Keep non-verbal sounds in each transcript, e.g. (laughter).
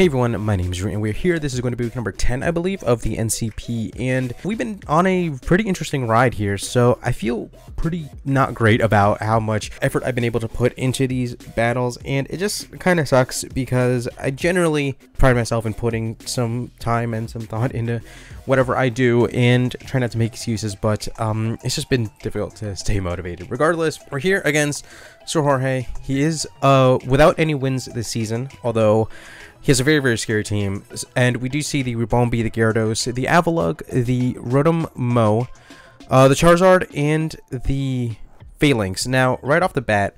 Hey everyone, my name is Rewt and we're here. This is going to be week number 10, I believe, of the NCP. And we've been on a pretty interesting ride here, so I feel pretty not great about how much effort I've been able to put into these battles. And it just kind of sucks because I generally pride myself in putting some time and some thought into whatever I do and try not to make excuses, but um, it's just been difficult to stay motivated. Regardless, we're here against Sir Jorge. He is uh, without any wins this season, although he has a very, very scary team. And we do see the Ribombee, the Gyarados, the Avalugg, the Rotom Mow, uh, the Charizard, and the Falinks. Now, right off the bat,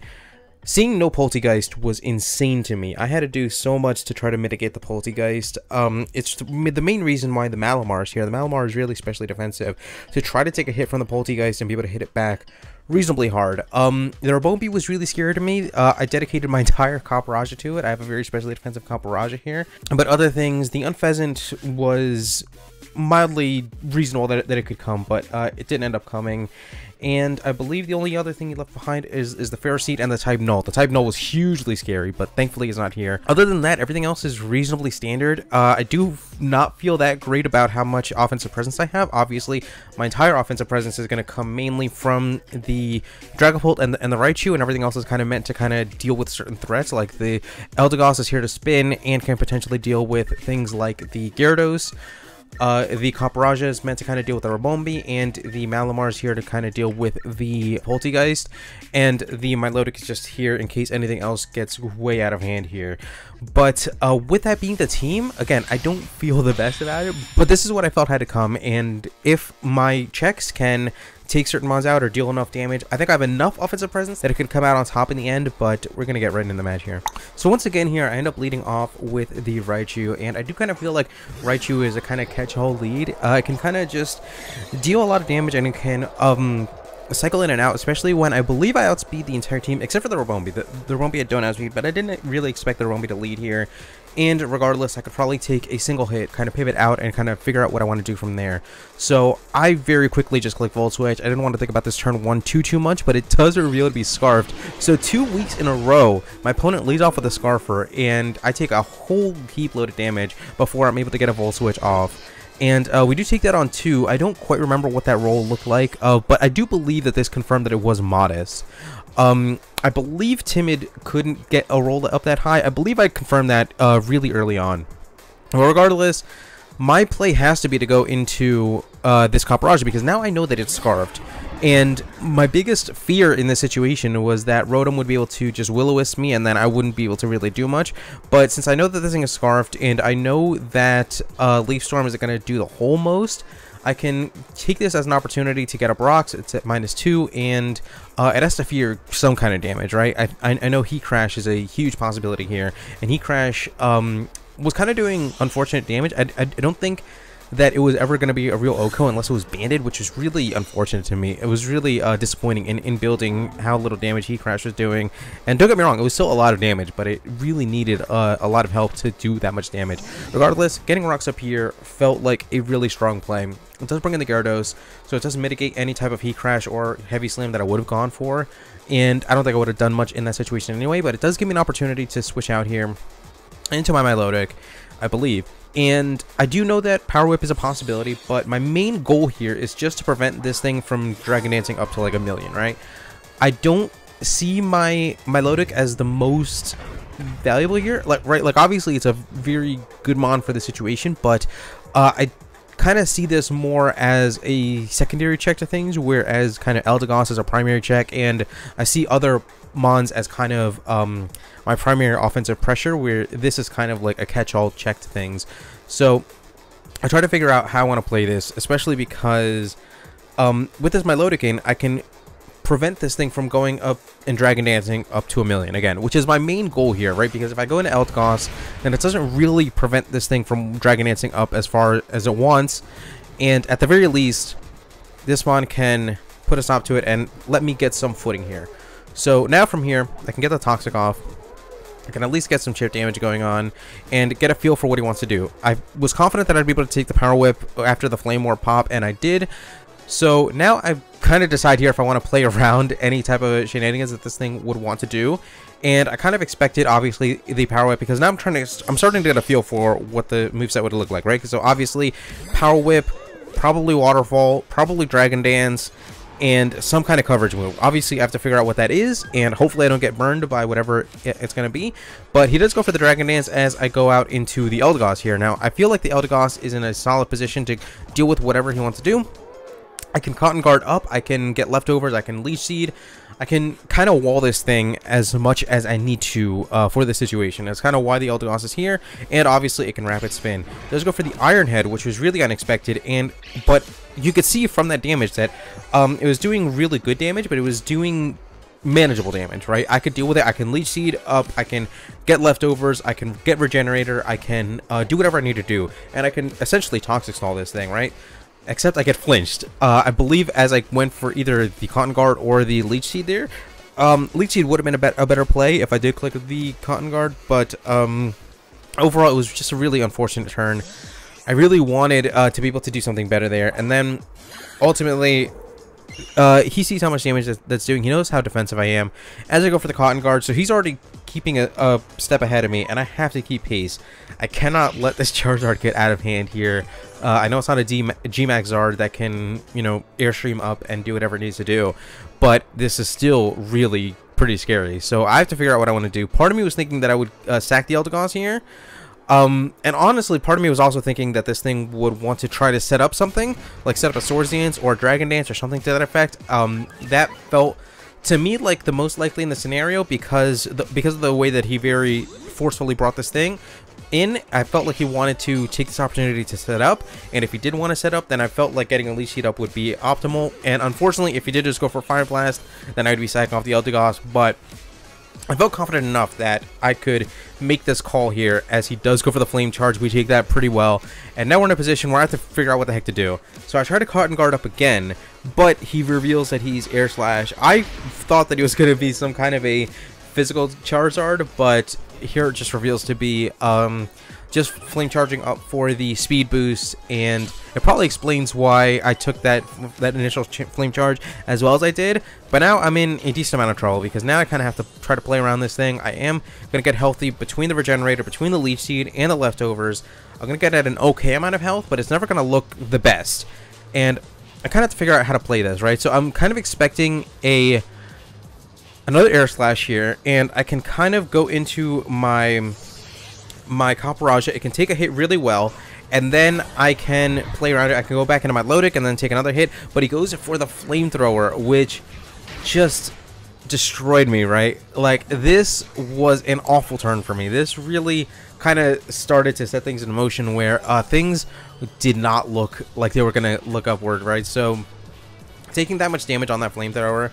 seeing no Polteageist was insane to me. I had to do so much to try to mitigate the Polteageist. Um, it's the main reason why the Malamar is here. The Malamar is really especially defensive. To try to take a hit from the Polteageist and be able to hit it back reasonably hard. Um, the Ribombee was really scary to me. Uh, I dedicated my (laughs) entire Copperajah to it. I have a very specially defensive Copperajah here. But other things, the Unfezant was mildly reasonable that it, that it could come, but uh, it didn't end up coming. And I believe the only other thing he left behind is, is the Ferroseed and the Type Null. The Type Null was hugely scary, but thankfully is not here. Other than that, everything else is reasonably standard. Uh, I do not feel that great about how much offensive presence I have. Obviously, my entire offensive presence is going to come mainly from the Dragapult and the, and the Raichu, and everything else is kind of meant to kind of deal with certain threats, like the Eldegoss is here to spin and can potentially deal with things like the Gyarados. Uh, the Copperajah is meant to kind of deal with the Ribombee, and the Malamar is here to kind of deal with the Polteageist, and the Milotic is just here in case anything else gets way out of hand here. But uh, with that being the team, again, I don't feel the best about it, but this is what I felt had to come, and if my checks can take certain mons out or deal enough damage. I think I have enough offensive presence that it could come out on top in the end, but we're going to get right into the match here. So once again here, I end up leading off with the Raichu, and I do kind of feel like Raichu is a kind of catch-all lead. Uh, it can kind of just deal a lot of damage, and it can um cycle in and out, especially when I believe I outspeed the entire team, except for the Ribombee. The, the Ribombee I don't outspeed, but I didn't really expect the Ribombee to lead here. And regardless, I could probably take a single hit, kind of pivot out, and kind of figure out what I want to do from there. So I very quickly just click Volt Switch. I didn't want to think about this turn one too, too much, but it does reveal to be Scarfed. So two weeks in a row, my opponent leads off with a Scarfer, and I take a whole heap load of damage before I'm able to get a Volt Switch off. And uh, we do take that on two. I don't quite remember what that roll looked like, uh, but I do believe that this confirmed that it was modest. Um, I believe Timid couldn't get a roll up that high. I believe I confirmed that uh, really early on. Well, regardless, my play has to be to go into uh, this Copperajah because now I know that it's Scarfed. And my biggest fear in this situation was that Rotom would be able to just Will-O-Wisp me and then I wouldn't be able to really do much. But since I know that this thing is Scarfed and I know that uh, Leaf Storm isn't going to do the whole most, I can take this as an opportunity to get up rocks. It's at minus two, and uh, it has to fear some kind of damage, right? I, I, know Heat Crash is a huge possibility here, and Heat Crash um, was kind of doing unfortunate damage. I, I, I don't think that it was ever going to be a real OHKO unless it was banded, which is really unfortunate to me. It was really uh, disappointing in, in building how little damage Heat Crash was doing. And don't get me wrong, it was still a lot of damage, but it really needed uh, a lot of help to do that much damage. Regardless, getting rocks up here felt like a really strong play. It does bring in the Gyarados, so it does mitigate any type of Heat Crash or Heavy Slam that I would have gone for. And I don't think I would have done much in that situation anyway, but it does give me an opportunity to switch out here into my Milotic, I believe. And I do know that Power Whip is a possibility, but my main goal here is just to prevent this thing from Dragon Dancing up to like a million, right? I don't see my Milotic as the most valuable here. Like, right, like obviously it's a very good mon for the situation, but uh, I kind of see this more as a secondary check to things, whereas kind of Eldegoss is a primary check, and I see other Mons as kind of um, my primary offensive pressure, where this is kind of like a catch-all check to things. So I try to figure out how I want to play this, especially because um, with this Milotic I can prevent this thing from going up and Dragon Dancing up to a million again, which is my main goal here, right? Because if I go into Eldegoss, then it doesn't really prevent this thing from Dragon Dancing up as far as it wants. And at the very least, this one can put a stop to it and let me get some footing here. So now from here, I can get the Toxic off. I can at least get some chip damage going on and get a feel for what he wants to do. I was confident that I'd be able to take the Power Whip after the Flame Orb pop, and I did. So now I kind of decide here if I want to play around (laughs) any type of shenanigans that this thing would want to do. and I kind of expected obviously the power whip because now I'm trying to I'm starting to get a feel for what the moveset would look like, right? So obviously power whip, probably waterfall, probably dragon dance, and some kind of coverage move. Obviously, I have to figure out what that is, and hopefully I don't get burned by whatever it's going to be. But he does go for the Dragon Dance as I go out into the Eldegoss here. Now, I feel like the Eldegoss is in a solid position to deal with whatever he wants to do. I can Cotton Guard up, I can get leftovers, I can Leech Seed, I can kind of wall this thing as much as I need to uh, for the situation. That's kind of why the Eldegoss is here, and obviously it can Rapid Spin. Does go for the Iron Head, which was really unexpected, and but you could see from that damage that um, it was doing really good damage, but it was doing manageable damage, right? I could deal with it. I can Leech Seed up, I can get leftovers, I can get Regenerator, I can uh, do whatever I need to do, and I can essentially Toxic Stall this thing, right? Except I get flinched. Uh, I believe as I went for either the Cotton Guard or the Leech Seed there. Um, Leech Seed would have been a, a, better play if I did click the Cotton Guard, but um, overall it was just a really unfortunate turn. I really wanted uh, to be able to do something better there, and then ultimately uh, he sees how much damage that's doing. He knows how defensive I am. As I go for the Cotton Guard, so he's already keeping a, a step ahead of me, and I have to keep pace. I cannot let this (laughs) Charizard get out of hand here. Uh, I know it's not a Gmax Zard that can, you know, Airstream up and do whatever it needs to do, but this is still really pretty scary. So I have to figure out what I want to do. Part of me was thinking that I would uh, sack the Eldegoss here, um, and honestly, part of me was also thinking that this thing would want to try to set up something, like set up a Swords Dance or a Dragon Dance or something to that effect. Um, that felt to me like the most likely in the scenario because the, because of the way that he very forcefully brought this thing in. I felt like he wanted to take this opportunity to set up, and if he did want to set up, then I felt like getting a Leech Seed up would be optimal. And unfortunately, if he did just go for Fire Blast, then I'd be sacking off the Eldegoss. But I felt confident enough that I could make this call here as he does go for the flame charge. We take that pretty well. And now we're in a position where I have to figure out what the heck to do. So I try to cotton guard up again, but he reveals that he's air slash. I thought that he was going to be some kind of a physical Charizard, but here it just reveals to be um, just flame charging up for the speed boost and it probably explains why I took that that initial ch flame charge as well as I did. But now I'm in a decent amount of trouble because now I kind of have to try to play around this thing. I am going to get healthy between the regenerator between the leech seed and the leftovers. I'm going to get at an okay amount of health but it's never going to look the best. And I kind of have to figure out how to play this right? So I'm kind of expecting a another air slash here and I can kind of go into my my Copperajah. It can take a hit really well, and then I can play around it. I can go back into my Lodic and then take another hit, but he goes for the Flamethrower, which just destroyed me, right? Like, this was an awful turn for me. This really kind of started to set things in motion where uh, things did not look like they were going to look upward, right? So, taking that much damage on that Flamethrower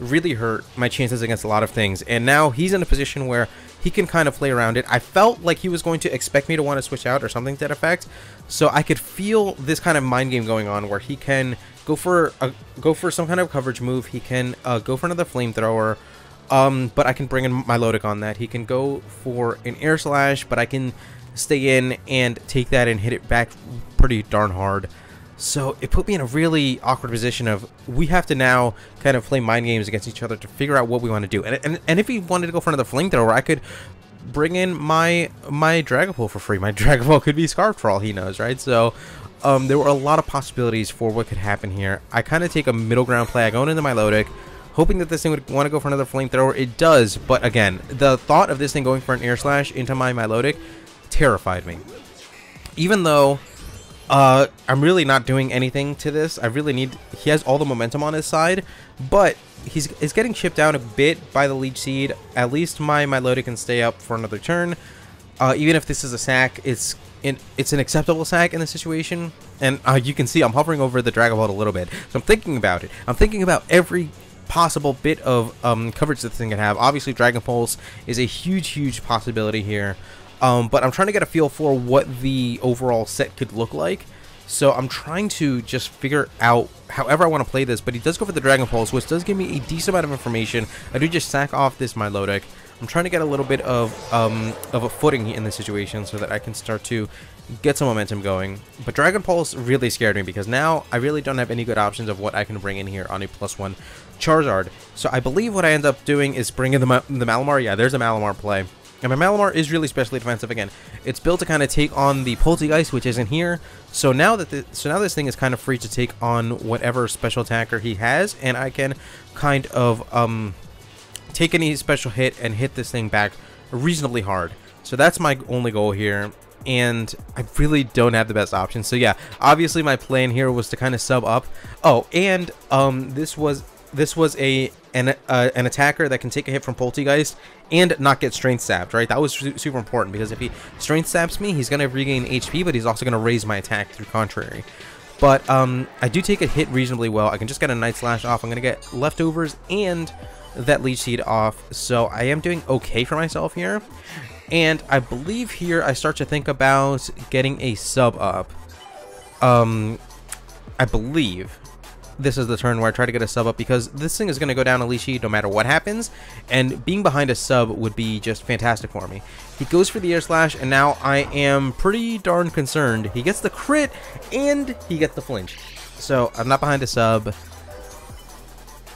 really hurt my chances against a lot of things. And now he's in a position where he can kind of play around it. I felt like he was going to expect me to want to switch out or something to that effect. So I could feel this kind of mind game going on where he can go for a, go for some kind of coverage move. He can uh, go for another flamethrower. Um, but I can bring in my Lodic on that. He can go for an air slash, but I can stay in and take that and hit it back pretty darn hard. So it put me in a really awkward position of we have to now kind of play mind games against each other to figure out what we want to do. And and, and if he wanted to go for another flamethrower, I could bring in my my Dragapult for free. My (laughs) Dragapult could be Scarfed for all he knows, right? So um, there were a lot of possibilities for what could happen here. I kind of take a middle ground play. I go into my Lodic, hoping that this thing would want to go for another flamethrower. It does, but again, the thought of this thing going for an air slash into my Milotic terrified me. Even though uh, I'm really not doing anything to this. I really need... He has all the momentum on his side, but he's, he's getting chipped down a bit by the Leech Seed. At least my Milotic can stay up for another turn. Uh, even if this is a sack, it's in, it's an acceptable sack in this situation. And uh, you can see I'm hovering over the Dragapult a little bit. So I'm thinking about it. I'm thinking about every possible bit of um, coverage that this thing can have. Obviously, Dragon Pulse is a huge, huge possibility here. Um, but I'm trying to get a feel for what the overall set could look like. So I'm trying to just figure out however I want to play this, but he does go for the Dragon Pulse, which does give me a decent amount of information. I do just sack off this Milotic. I'm trying to get a little bit of um, of a footing in the situation so that I can start to get some momentum going. But Dragon Pulse really scared me because now I really don't have any good options of what I can bring in here on a plus one Charizard. So I believe what I end up doing is bringing the, the Malamar. Yeah, there's a Malamar play. And my Malamar is really specially defensive again. It's built to kind of take on the Polteageist, which isn't here. So now that the, so now this thing is kind of free to take on whatever special attacker he has, and I can kind of um, take any special hit and hit this thing back reasonably hard. So that's my only goal here. And I really don't have the best option. So yeah, obviously my plan here was to kind of sub up. Oh, and um, this was this was a an, uh, an attacker that can take a hit from Polteageist and not get strength sapped, right? That was su super important because if he strength saps me, he's going to regain HP, but he's also going to raise my attack through contrary. But um, I do take a hit reasonably well. I can just get a Night Slash off. I'm going to get leftovers and that Leech Seed off. So I am doing okay for myself here. And I believe here I start to think about getting a sub up. Um, I believe this is the turn where I try to get a sub up because this thing is going to go down a Leechy no matter what happens, and being behind a sub would be just fantastic for me. He goes for the air slash, and now I am pretty darn concerned. He gets the crit, and he gets the flinch. So I'm not behind a sub.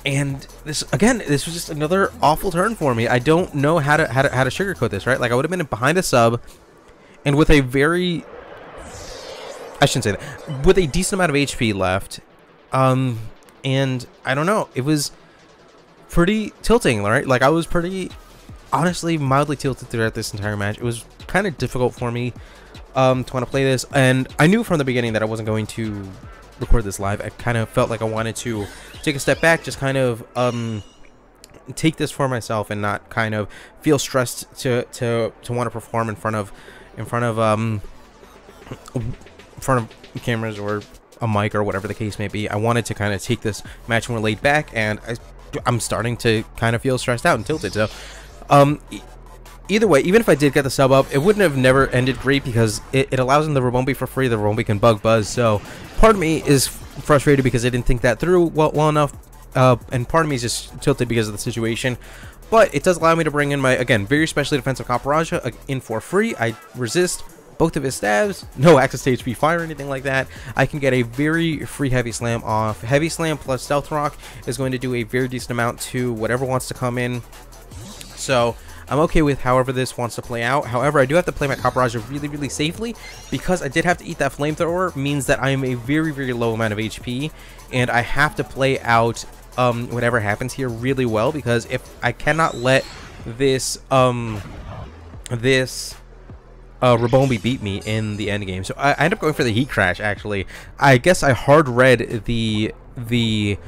And this again, this was just another awful turn for me. I don't know how to how to how to sugarcoat this, right? Like I would have been behind a sub, and with a very I shouldn't say that. With a decent amount of HP left, um, and I don't know, it was pretty tilting, right? Like I was pretty, honestly, mildly tilted throughout this entire match. It was kind of difficult for me um, to want to play this, and I knew from the beginning that I wasn't going to record this live. I kind of felt like I wanted to take a step back, just kind of um, take this for myself, and not kind of feel stressed to to to want to perform in front of in front of um in front of cameras or a mic or whatever the case may be. I wanted to kind of take this match more laid back, and I, am starting to kind of feel stressed out and tilted. So, um, either way, even if I did get the sub up, it wouldn't have never ended great because it, it allows them the Ribombee for free. The Ribombee can bug Buzz. So, part of me is frustrated because I didn't think that through well, well enough, uh, and part of me is just tilted because of the situation. But it does allow me to bring in my, again, very specially defensive Copperajah uh, in for free. I resist both of his stabs, no access to HP fire or anything like that. I can get a very free Heavy Slam off. Heavy Slam plus Stealth Rock is going to do a very decent amount to whatever wants to come in. So I'm okay with however this wants to play out. However, I do have to play my Copperajah really, really safely because I did have to eat that Flamethrower means that I am a very, very low amount of HP and I have to play out um, whatever happens here really well because if I cannot let this um, this uh, Ribombee beat me in the end game. So I, I end up going for the Heat Crash, actually. I guess I hard read the the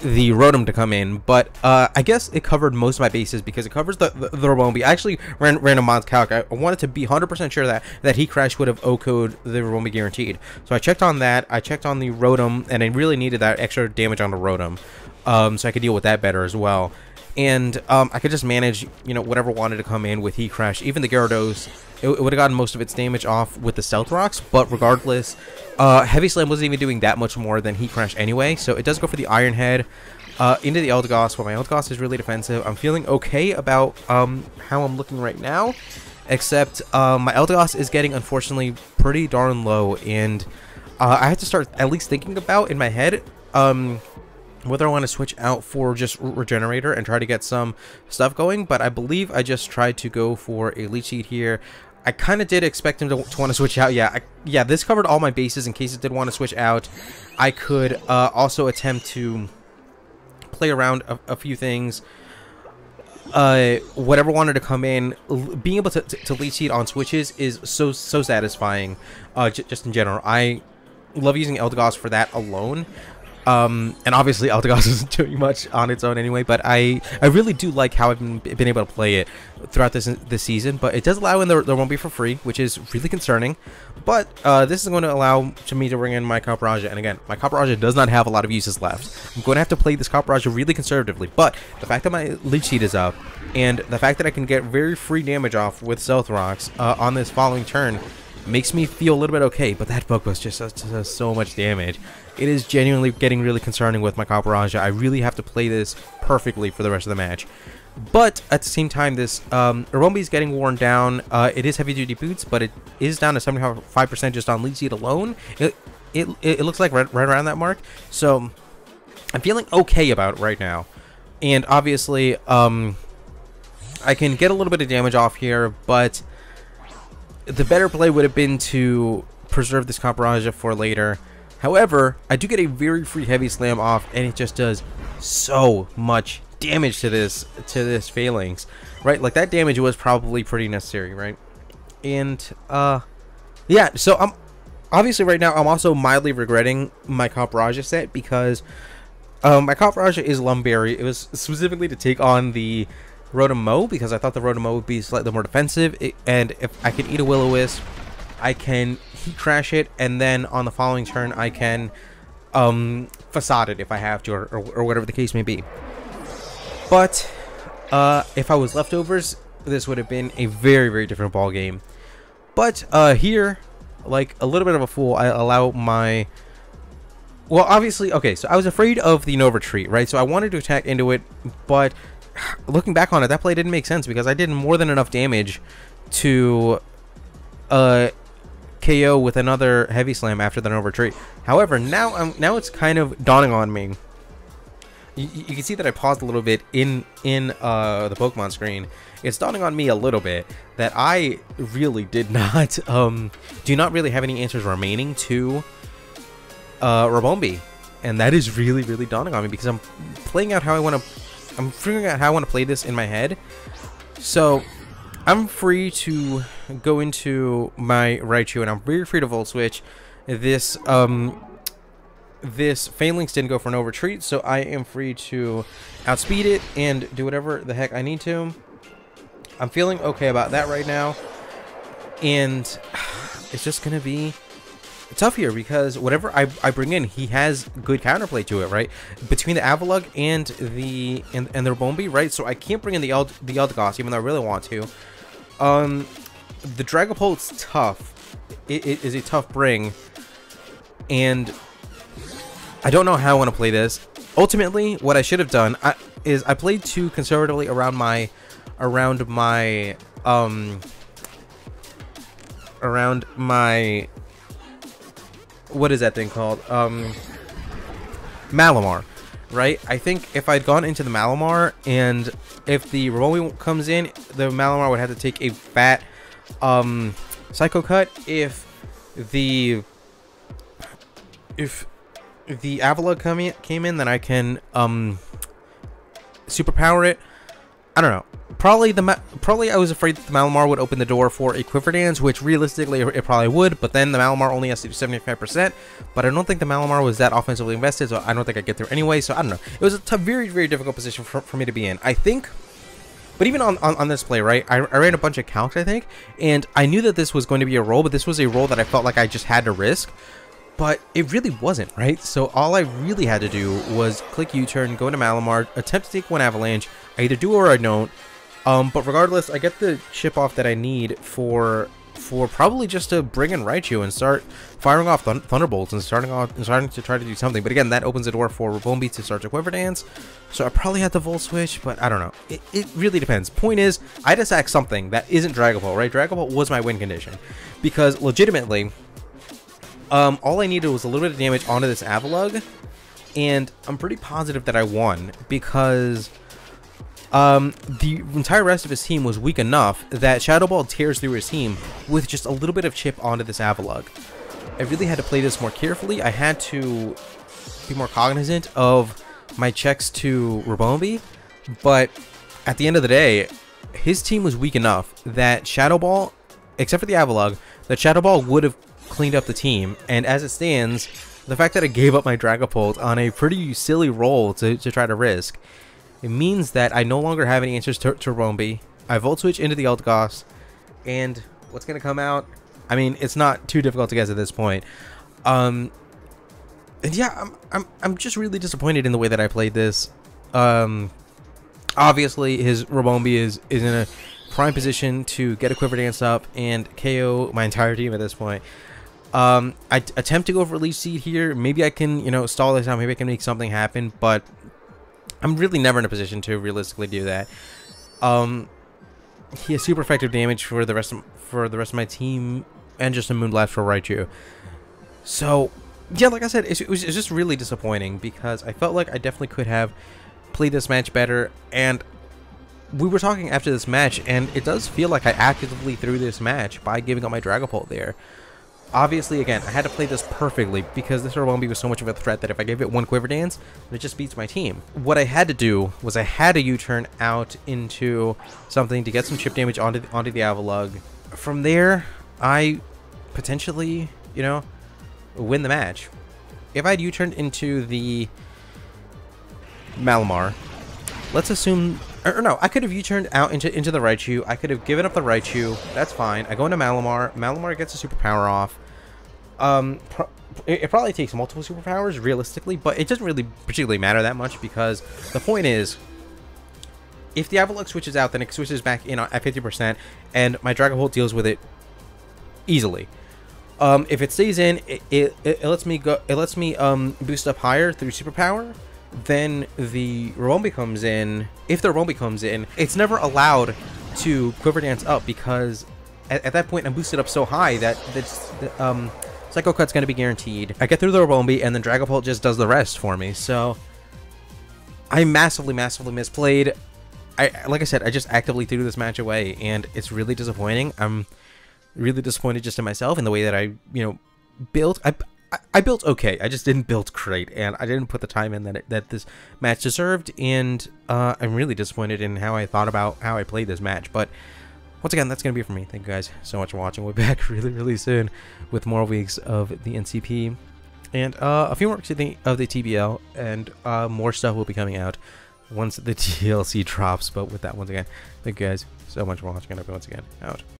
the Rotom to come in, but uh, I guess it covered most of my bases because it covers the, the, the Ribombee. I actually ran, ran a Calc. I wanted to be 100% sure that, that Heat Crash would have OHKO'd the Ribombee guaranteed. So I checked on that, I checked on the Rotom, and I really needed that extra damage on the Rotom. Um, so I could deal with that better as well and um, I could just manage, you know, whatever wanted to come in with Heat Crash. Even the Gyarados, it, it would have gotten most of its damage off with the Stealth Rocks, but regardless, uh, Heavy Slam wasn't even doing that much more than Heat Crash anyway, so it does go for the Iron Head uh, into the Eldegoss, but my Eldegoss is really defensive. I'm feeling okay about um, how I'm looking right now, except uh, my Eldegoss is getting, unfortunately, pretty darn low, and uh, I have to start at least thinking about in my head um, whether I want to switch out for just Regenerator and try to get some stuff going, but I believe I just tried to go for a Leech Seed here. I kind of did expect him to, to want to switch out. Yeah, I, yeah, this covered all my bases in case it did want to switch out. I could uh, also attempt to play around a, a few things. Uh, whatever wanted to come in, being able to, to, to leech seed on switches is so so satisfying. Uh, just in general, I love using Eldegoss for that alone. Um, and obviously Eldegoss isn't (laughs) doing much on its own anyway, but I, I really do like how I've been, able to play it throughout this this season. But it does allow in the, the Ribombee for free, which is really concerning. But uh, this is going to allow to me to bring in my Copperajah. And again, my Copperajah does not have a lot of uses left. I'm going to have to play this Copperajah really conservatively. But the fact that my Leech Seed is up, and the fact that I can get very free damage off with Stealth Rocks uh, on this following turn makes me feel a little bit okay, but that bug was just does so much damage. It is genuinely getting really concerning with my Copperajah. I really have to play this perfectly for the rest of the match. But at the same time, this um, Ribombee is getting worn down. Uh, it is heavy duty boots, but it is down to 75% just on Leech Seed alone. It, it, it looks like right, right around that mark. So I'm feeling okay about right now. And obviously, um, I can get a little bit of damage off here, but the better play would have been to preserve this Copperajah for later. However, I do get a very free heavy slam off, and it just does so much damage to this to this Falinks, right? Like that damage was probably pretty necessary, right? And uh, yeah. So I'm obviously right now I'm also mildly regretting my Copperajah set because um, my Copperajah is Lum Berry. It was specifically to take on the Rotom Mow because I thought the Rotom Mow would be slightly more defensive, it, and if I can eat a Will-O-Wisp, I can heat crash it, and then on the following turn I can um, facade it if I have to, or, or, or whatever the case may be. But uh, if I was leftovers, this would have been a very, very different ball game. But uh, here, like a little bit of a fool, I allow my... Well, obviously, okay, so I was afraid of the no retreat, right? So I wanted to attack into it, but (sighs) looking back on it, that play didn't make sense because I did more than enough damage to uh, KO with another heavy slam after the no retreat. However, now I'm now it's kind of dawning on me you, you, can see that I paused a little bit in in uh, the Pokemon screen. It's dawning on me a little bit that I really did (laughs) not um, do not really have any answers remaining to uh, and that is really really dawning on me because I'm playing out how I want to. I'm figuring out how I want to play this in my head. So I'm free to go into my Raichu, and I'm very free to Volt Switch. This um, this Falinks didn't go for no retreat, so I am free to outspeed it and do whatever the heck I need to. I'm feeling okay about that right now. And (sighs) it's just going to be tough here because whatever I, I bring in, he has good counterplay to it, right? Between the Avalugg and the and, and the Ribombee, right? So I can't bring in the Eld, the Eldegoss, even though I really want to. Um, the Dragapult's tough. It, it is a tough bring. And I don't know how I want to play this. Ultimately, what I should have done I, is I played too conservatively around my around my um around my what is that thing called? Um Malamar, right? I think if I'd gone into the Malamar and if the Ribombee comes in, the Malamar would have to take a fat um Psycho Cut if the if the coming came in, then I can um superpower it. I don't know. Probably the probably I was afraid the Malamar would open the door for a Quiver Dance, which realistically it probably would. But then the Malamar only has to do 75%. But I don't think the Malamar was that offensively invested, so I don't think I get through anyway. So I don't know. It was a very very difficult position for, for me to be in. I think. But even on, on, on this play, right, I, I ran a bunch of calcs, I think, and I knew that this was going to be a roll, but this was a roll that I felt like I just had to risk but it really wasn't, right? So all I really had to do was click U-turn, go into Malamar, attempt to take one Avalanche. I either do or I don't. Um, but regardless, I get the chip off that I need for for probably just to bring in Raichu and start firing off th Thunderbolts and starting off and starting to try to do something. But again, that opens the door for Ribombee to start to Quiver Dance. So I probably had the Volt Switch, but I don't know. It, it really depends. Point is, I just act something that isn't Dragapult, right? Dragapult was my win condition. Because legitimately, um, all I needed was a little bit of damage onto this Avalugg, and I'm pretty positive that I won because um, the entire rest of his team was weak enough that Shadow Ball tears through his team with just a little bit of chip onto this Avalugg. I really had to play this more carefully. I had to be more cognizant of my checks to Ribombee, but at the end of the day, his team was weak enough that Shadow Ball, except for the Avalugg, that Shadow Ball would have cleaned up the team. And as it stands, the fact that I gave up my Dragapult on a pretty silly roll to, to try to risk, it means that I no longer have any answers to, to Ribombee. I Volt Switch into the Eldegoss, and what's going to come out? I mean, it's not too difficult to guess at this point. Um, and yeah, I'm, I'm, I'm just really disappointed in the way that I played this. Um, obviously, his Ribombee is, is in a prime position to get a Quiver Dance up and KO my entire team at this point. Um, I attempt to go for Leech Seed here. Maybe I can, you know, stall this out. Maybe I can make something happen, but I'm really never in a position to realistically do that. Um, he has super effective damage for the rest of for the rest of my team, and just a Moonblast for Raichu. So, yeah, like I said, it, was, it was just really disappointing because I felt like I definitely could have played this match better, and we were talking after this match, and it does feel like I actively threw this match by giving up my Dragapult there. Obviously, again, I had to play this perfectly because this Ribombee was so much of a threat that if I gave it one Quiver Dance, it just beats my team. What I had to do was I had to U-turn out into something to get some chip damage onto the, onto the Avalugg. From there, I potentially, you know, win the match. If I'd U-turned into the Malamar, let's assume or, no, I could have U-turned out into into the Raichu. I could have given up the Raichu. That's fine. I go into Malamar. Malamar gets a superpower off. Um, it, it, probably takes multiple superpowers realistically, but it doesn't really particularly matter that much because the point is, if the Avalugg switches out, then it switches back in at 50%, and my Dragapult deals with it easily. Um, if it stays in, it, it, it, lets me go. It lets me um boost up higher through superpower, then the Ribombee comes in, if the Ribombee comes in, it's never allowed to Quiver Dance up because at, at that point I'm boosted up so high that that's, um, Psycho Cut's going to be guaranteed. I get through the Ribombee and then Dragapult just does the rest for me, so I massively, massively misplayed. I Like I said, I just actively threw this match away and it's really disappointing. I'm really disappointed just in myself in the way that I, you know, built. I, I, built okay. I just didn't build great, and I didn't put the time in that it, that this match deserved. And uh, I'm really disappointed in how I thought about how I played this match. But once again, that's gonna be it for me. Thank you guys so much for watching. We'll be (laughs) back really, really soon with more weeks of the NCP and uh, a few more weeks of the, of the TBL, and uh, more stuff will be coming out once the (laughs) TLC drops. But with that, once again, thank you guys so much for watching, and I'll be once again out.